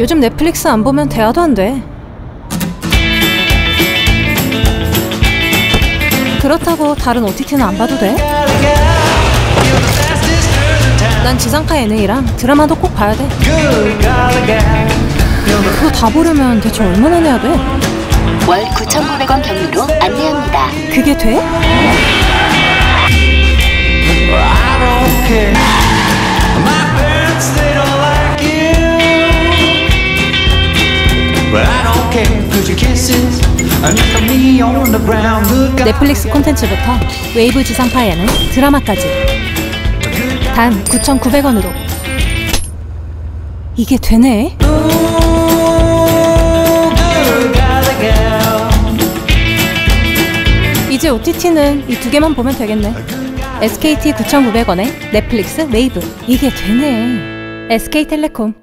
요즘 넷플릭스 안 보면 대화도 안 돼. 그렇다고 다른 OTT는 안 봐도 돼? 난 지상파 예능이랑 드라마도 꼭 봐야 돼. 그거 다 보려면 대체 얼마나 내야 돼? 월 9,900원 경유로 안내합니다. 그게 돼? But I don't care, cause your kisses are knocking me on the ground. Good God. 넷플릭스 콘텐츠부터 웨이브 지상파 예능, 드라마까지 단 9,900원으로 이게 되네? 이제 OTT는 이 두 개만 보면 되겠네. SKT 9,900원에 넷플릭스 웨이브 이게 되네. SK텔레콤